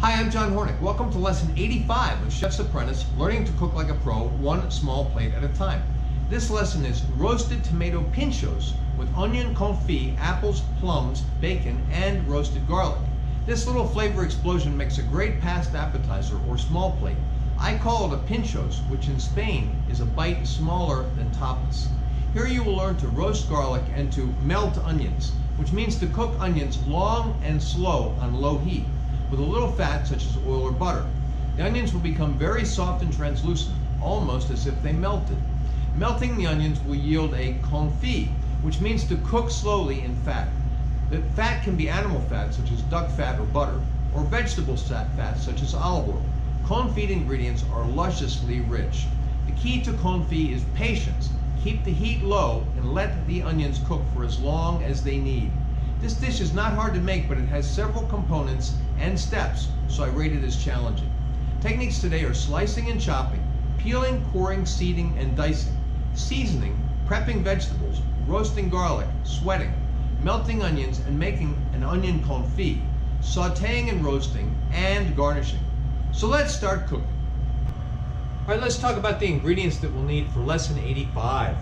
Hi, I'm John Hornick. Welcome to lesson 85 of Chef's Apprentice, learning to cook like a pro, one small plate at a time. This lesson is roasted tomato pintxos with onion confit, apples, plums, bacon, and roasted garlic. This little flavor explosion makes a great passed appetizer or small plate. I call it a pintxos, which in Spain is a bite smaller than tapas. Here you will learn to roast garlic and to melt onions, which means to cook onions long and slow on low heat with a little fat such as oil or butter. The onions will become very soft and translucent, almost as if they melted. Melting the onions will yield a confit, which means to cook slowly in fat. The fat can be animal fat such as duck fat or butter, or vegetable fat such as olive oil. Confit ingredients are lusciously rich. The key to confit is patience. Keep the heat low and let the onions cook for as long as they need. This dish is not hard to make, but it has several components and steps, so I rate it as challenging. Techniques today are slicing and chopping, peeling, coring, seeding, and dicing, seasoning, prepping vegetables, roasting garlic, sweating, melting onions and making an onion confit, sauteing and roasting, and garnishing. So let's start cooking. All right, let's talk about the ingredients that we'll need for lesson 85.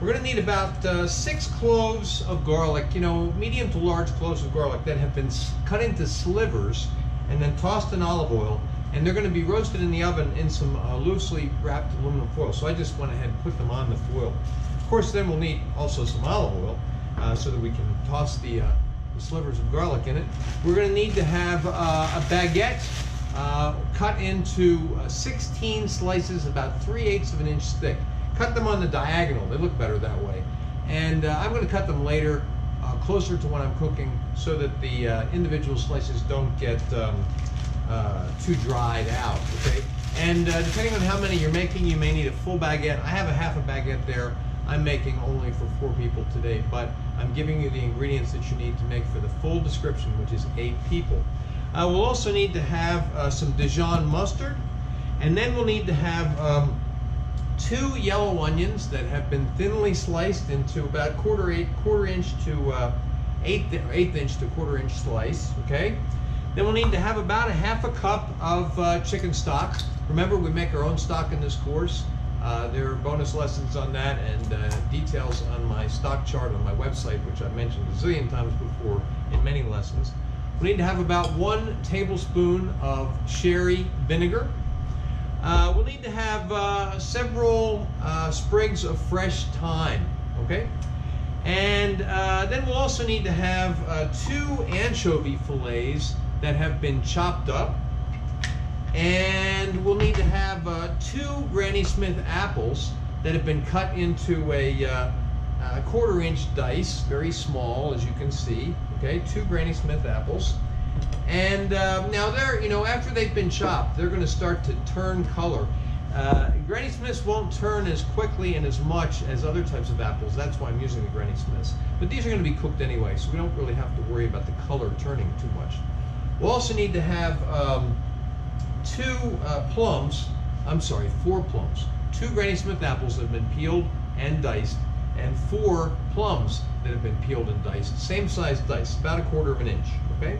We're going to need about uh, six cloves of garlic, you know, medium to large cloves of garlic that have been cut into slivers and then tossed in olive oil. And they're going to be roasted in the oven in some uh, loosely wrapped aluminum foil. So I just went ahead and put them on the foil. Of course, then we'll need also some olive oil uh, so that we can toss the, uh, the, slivers of garlic in it. We're going to need to have uh, a baguette uh, cut into 16 slices about 3 eighths of an inch thick. Cut them on the diagonal. They look better that way. And uh, I'm going to cut them later, uh, closer to when I'm cooking, so that the uh, individual slices don't get um, uh, too dried out. Okay. And uh, depending on how many you're making, you may need a full baguette. I have a half a baguette there. I'm making only for four people today, but I'm giving you the ingredients that you need to make for the full description, which is eight people. Uh, we'll also need to have some Dijon mustard, and then we'll need to have um, two yellow onions that have been thinly sliced into about quarter eight quarter inch to uh, eighth eighth inch to quarter inch slice. Okay. Then we'll need to have about a half a cup of uh, chicken stock. Remember, we make our own stock in this course. Uh, there are bonus lessons on that and uh, details on my stock chart on my website, which I've mentioned a zillion times before in many lessons. We need to have about one tablespoon of sherry vinegar. Uh, we'll need to have uh, several uh, sprigs of fresh thyme, okay? And uh, then we'll also need to have uh, two anchovy fillets that have been chopped up. And we'll need to have uh, two Granny Smith apples that have been cut into a, a quarter inch dice, very small as you can see, okay? Two Granny Smith apples. And uh, now they're, you know, after they've been chopped, they're going to start to turn color. Uh, Granny Smiths won't turn as quickly and as much as other types of apples. That's why I'm using the Granny Smiths. But these are going to be cooked anyway, so we don't really have to worry about the color turning too much. We'll also need to have um, two uh, plums, I'm sorry, four plums. Two Granny Smith apples that have been peeled and diced, and four plums that have been peeled and diced. Same size dice, about a quarter of an inch, okay?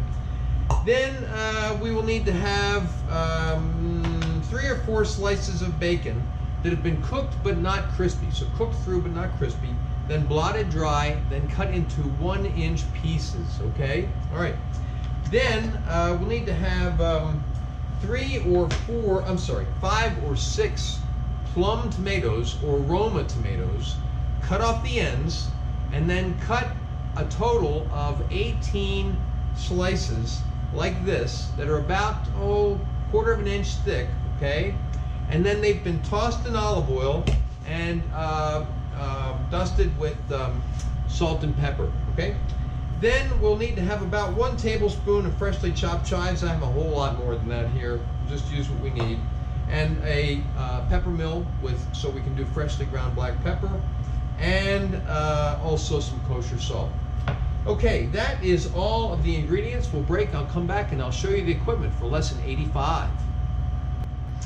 Then uh, we will need to have um, three or four slices of bacon that have been cooked but not crispy. So cooked through but not crispy. Then blotted dry, then cut into one inch pieces, okay? All right. Then uh, we'll need to have um, three or four, I'm sorry, five or six plum tomatoes or Roma tomatoes, cut off the ends, and then cut a total of 18 slices like this that are about, oh, quarter of an inch thick, okay? And then they've been tossed in olive oil and uh, uh, dusted with um, salt and pepper, okay? Then we'll need to have about one tablespoon of freshly chopped chives. I have a whole lot more than that here. Just use what we need. And a uh, pepper mill with, so we can do freshly ground black pepper. And uh, also some kosher salt. Okay, that is all of the ingredients. We'll break, I'll come back and I'll show you the equipment for lesson 85.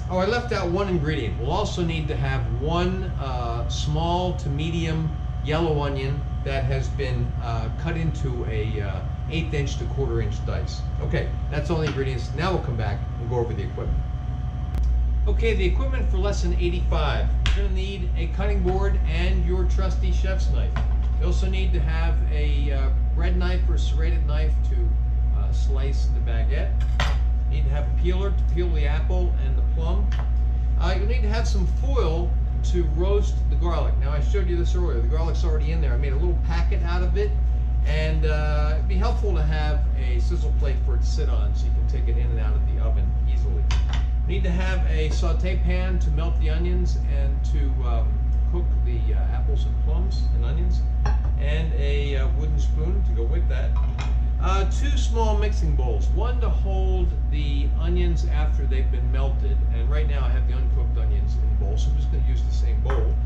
Oh, I left out one ingredient. We'll also need to have one uh, small to medium yellow onion that has been uh, cut into a uh, eighth inch to quarter inch dice. Okay, that's all the ingredients. Now we'll come back and go over the equipment. Okay, the equipment for lesson 85. You're gonna need a cutting board and your trusty chef's knife. You also need to have a uh, bread knife or a serrated knife to uh, slice the baguette. You need to have a peeler to peel the apple and the plum. Uh, you'll need to have some foil to roast the garlic. Now I showed you this earlier. The garlic's already in there. I made a little packet out of it. And uh, it'd be helpful to have a sizzle plate for it to sit on so you can take it in and out of the oven easily. You need to have a saute pan to melt the onions and to um, cook the uh, apples and plums and onions. And a uh, wooden spoon to go with that. Uh, two small mixing bowls, one to hold the onions after they've been melted, and right now I have the uncooked onions in the bowl, so I'm just going to use the same bowl,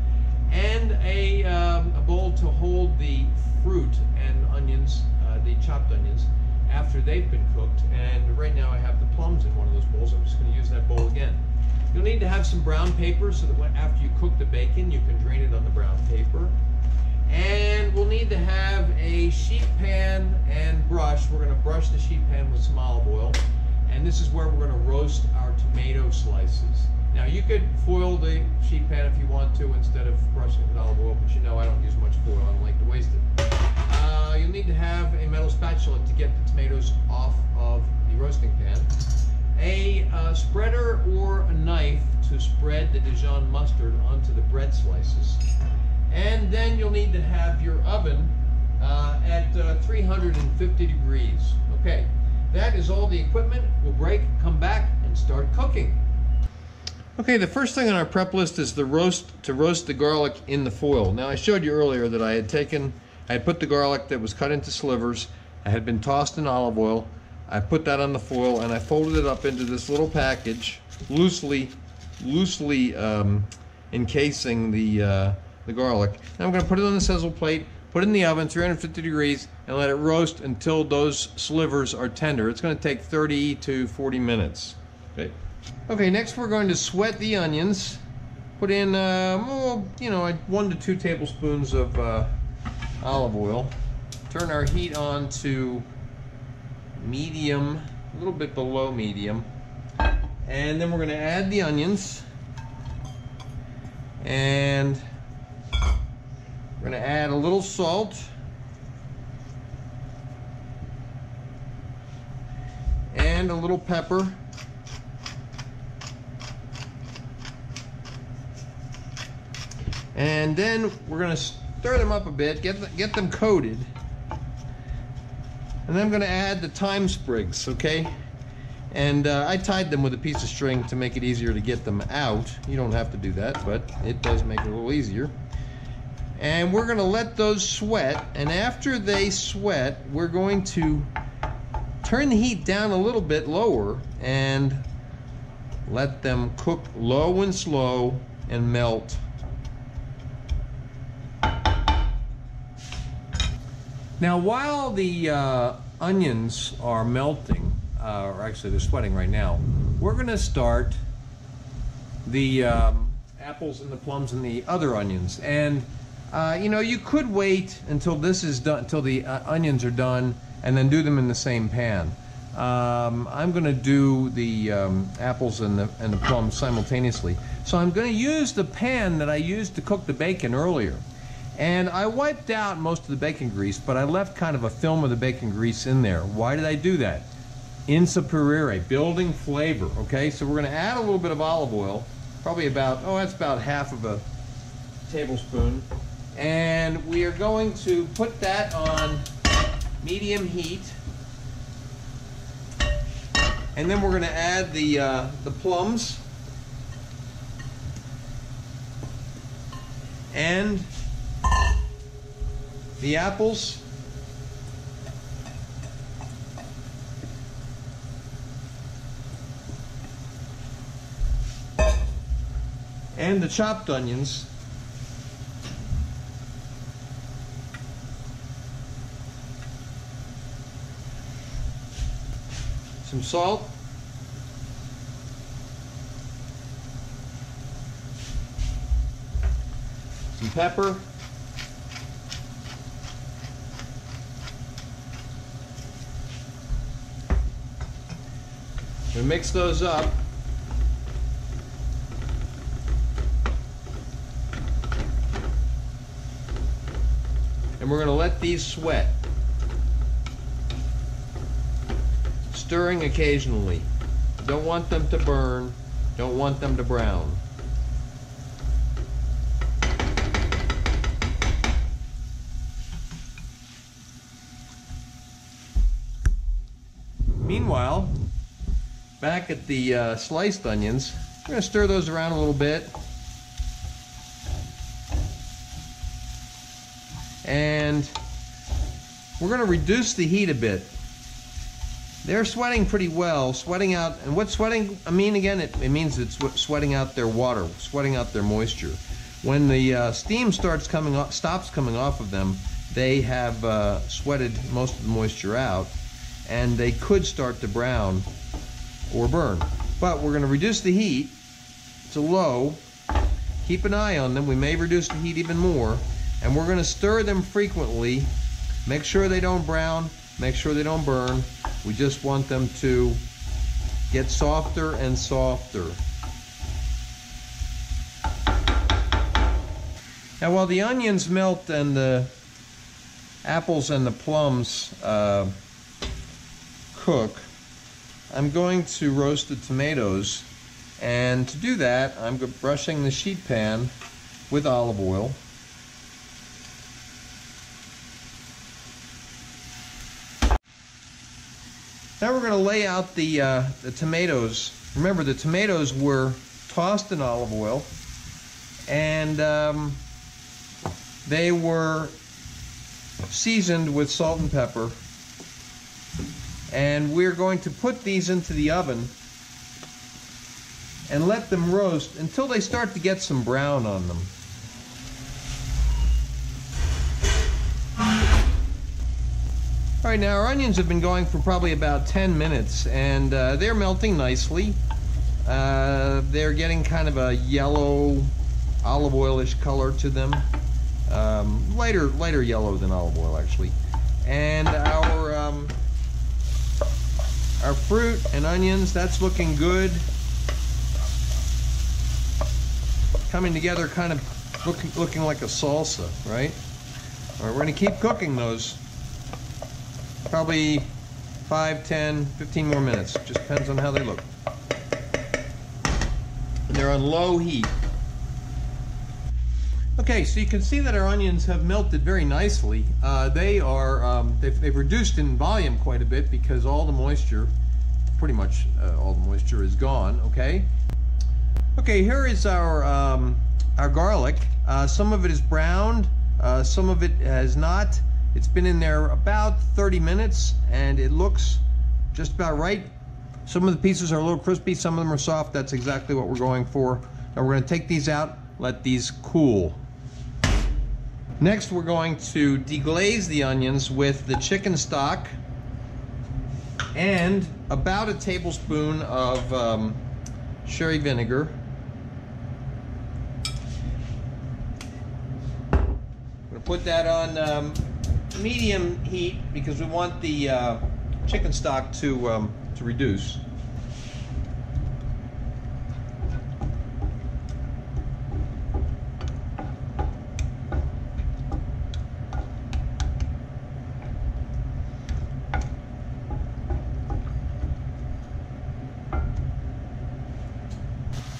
and a, um, a bowl to hold the fruit and onions, uh, the chopped onions, after they've been cooked, and right now I have the plums in one of those bowls, I'm just going to use that bowl again. You'll need to have some brown paper so that when, after you cook the bacon, you can drain it on the brown paper. And we'll need to have a sheet pan and brush. We're going to brush the sheet pan with some olive oil. And this is where we're going to roast our tomato slices. Now you could foil the sheet pan if you want to instead of brushing it with olive oil, but you know I don't use much foil. I don't like to waste it. Uh, you'll need to have a metal spatula to get the tomatoes off of the roasting pan. A uh, spreader or a knife to spread the Dijon mustard onto the bread slices. And then you'll need to have your oven uh, at uh, 350 degrees. Okay, that is all the equipment. We'll break, come back, and start cooking. Okay, the first thing on our prep list is the roast to roast the garlic in the foil. Now I showed you earlier that I had taken, I had put the garlic that was cut into slivers, I had been tossed in olive oil, I put that on the foil and I folded it up into this little package, loosely, loosely um, encasing the uh, the garlic. Now I'm going to put it on the sizzle plate, put it in the oven 350 degrees and let it roast until those slivers are tender. It's going to take 30 to 40 minutes. Okay. Okay, next we're going to sweat the onions. Put in, uh, you know, one to two tablespoons of uh, olive oil. Turn our heat on to medium, a little bit below medium. And then we're going to add the onions. And we're going to add a little salt. And a little pepper. And then we're going to stir them up a bit, get, the, get them coated. And then I'm going to add the thyme sprigs, okay? And uh, I tied them with a piece of string to make it easier to get them out. You don't have to do that, but it does make it a little easier and we're going to let those sweat. And after they sweat we're going to turn the heat down a little bit lower and let them cook low and slow and melt. Now while the uh, onions are melting uh, or actually they're sweating right now we're going to start the um, apples and the plums and the other onions. And uh, you know, you could wait until this is done, until the uh, onions are done, and then do them in the same pan. Um, I'm going to do the um, apples and the, and the plums simultaneously. So I'm going to use the pan that I used to cook the bacon earlier. And I wiped out most of the bacon grease, but I left kind of a film of the bacon grease in there. Why did I do that? Insaporire, building flavor, okay? So we're going to add a little bit of olive oil, probably about, oh, that's about half of a tablespoon and we are going to put that on medium heat. And then we're going to add the uh, the plums. And the apples. And the chopped onions some salt, some pepper, We mix those up. And we're going to let these sweat. Stirring occasionally. Don't want them to burn. Don't want them to brown. Meanwhile, back at the uh, sliced onions, we're going to stir those around a little bit. And we're going to reduce the heat a bit. They're sweating pretty well, sweating out, and what sweating I mean again, it, it means it's sweating out their water, sweating out their moisture. When the uh, steam starts coming off, stops coming off of them, they have uh, sweated most of the moisture out, and they could start to brown or burn. But we're going to reduce the heat to low. Keep an eye on them. We may reduce the heat even more. And we're going to stir them frequently. Make sure they don't brown. Make sure they don't burn. We just want them to get softer and softer. Now while the onions melt and the apples and the plums uh, cook, I'm going to roast the tomatoes and to do that I'm brushing the sheet pan with olive oil Now we're going to lay out the, uh, the tomatoes. Remember, the tomatoes were tossed in olive oil and um, they were seasoned with salt and pepper. And we're going to put these into the oven and let them roast until they start to get some brown on them. All right, now our onions have been going for probably about 10 minutes and uh, they're melting nicely. Uh, they're getting kind of a yellow, olive oilish color to them. Um, lighter, lighter yellow than olive oil actually. And our, um, our fruit and onions, that's looking good. Coming together kind of looking, looking like a salsa, right? All right, we're gonna keep cooking those probably 5, 10, 15 more minutes. Just depends on how they look. And they're on low heat. Okay, so you can see that our onions have melted very nicely. Uh, they are, um, they've, they've, reduced in volume quite a bit because all the moisture, pretty much uh, all the moisture is gone, okay? Okay, here is our, um, our garlic. Uh, some of it is browned, uh, some of it has not. It's been in there about 30 minutes and it looks just about right. Some of the pieces are a little crispy, some of them are soft. That's exactly what we're going for. Now we're gonna take these out, let these cool. Next, we're going to deglaze the onions with the chicken stock and about a tablespoon of um, sherry vinegar. I'm gonna put that on um, medium heat because we want the uh, chicken stock to, um, to reduce.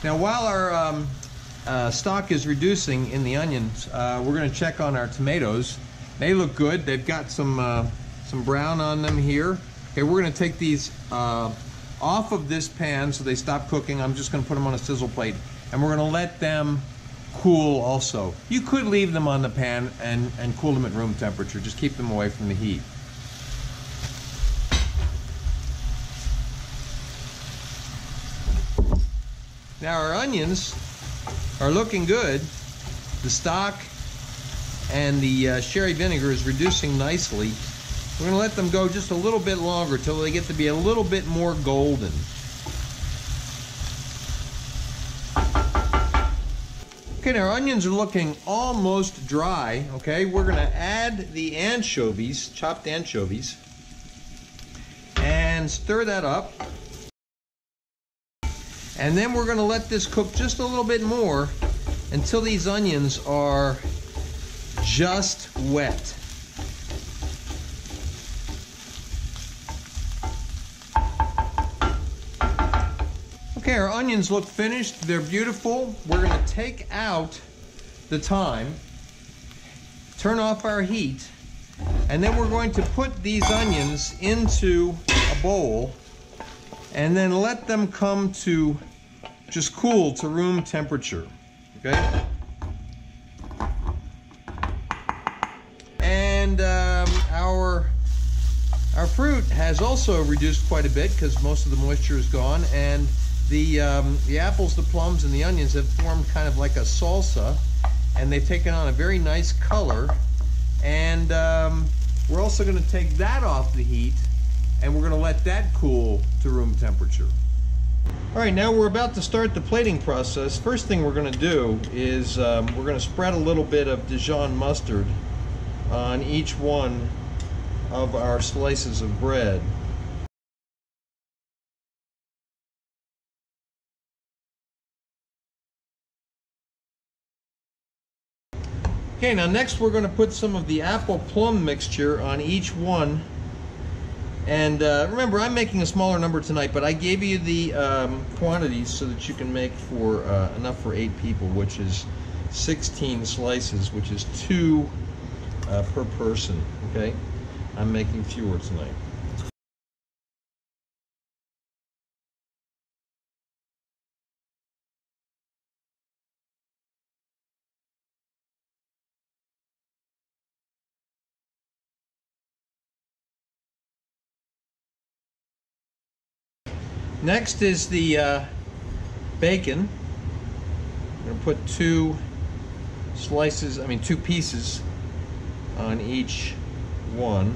Now while our um, uh, stock is reducing in the onions, uh, we're going to check on our tomatoes. They look good. They've got some uh, some brown on them here. Okay, we're gonna take these uh, off of this pan so they stop cooking. I'm just gonna put them on a sizzle plate and we're gonna let them cool also. You could leave them on the pan and, and cool them at room temperature. Just keep them away from the heat. Now our onions are looking good. The stock and the uh, sherry vinegar is reducing nicely. We're to let them go just a little bit longer till they get to be a little bit more golden. Okay, our onions are looking almost dry. Okay, we're to add the anchovies, chopped anchovies, and stir that up. And then we're gonna let this cook just a little bit more until these onions are just wet. Okay, our onions look finished. They're beautiful. We're gonna take out the thyme, turn off our heat, and then we're going to put these onions into a bowl and then let them come to just cool to room temperature, okay? Fruit has also reduced quite a bit because most of the moisture is gone and the, um, the apples, the plums, and the onions have formed kind of like a salsa, and they've taken on a very nice color. And um, we're also going to take that off the heat, and we're going to let that cool to room temperature. All right, now we're about to start the plating process. First thing we're going to do is um, we're going to spread a little bit of Dijon mustard on each one of our slices of bread. Okay, now next we're going to put some of the apple plum mixture on each one. And uh, remember, I'm making a smaller number tonight, but I gave you the um, quantities so that you can make for uh, enough for eight people, which is 16 slices, which is two uh, per person, okay? I'm making fewer tonight. Next is the uh, bacon. I'm going to put two slices, I mean two pieces on each one.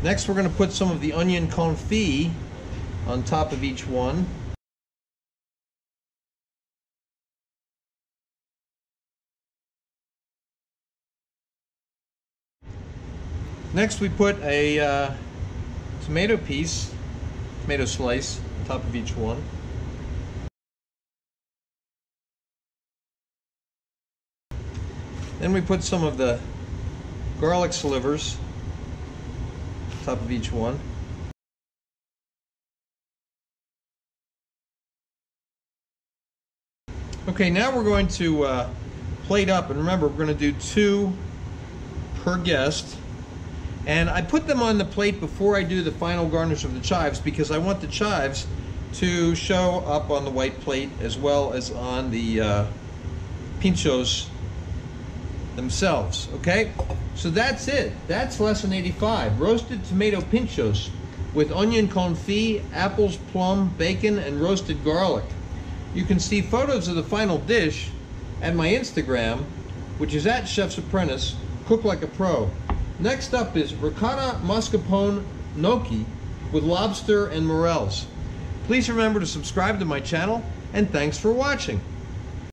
Next we're going to put some of the onion confit on top of each one. Next we put a uh, tomato piece, tomato slice on top of each one. Then we put some of the garlic slivers top of each one. Okay, now we're going to uh, plate up, and remember, we're going to do two per guest. And I put them on the plate before I do the final garnish of the chives because I want the chives to show up on the white plate as well as on the uh, pintxos themselves, okay? So that's it. That's lesson 85. Roasted tomato pintxos with onion confit, apples, plum, bacon, and roasted garlic. You can see photos of the final dish at my Instagram, which is at Chef's Apprentice, Cook Like a Pro. Next up is ricotta mascarpone gnocchi with lobster and morels. Please remember to subscribe to my channel and thanks for watching.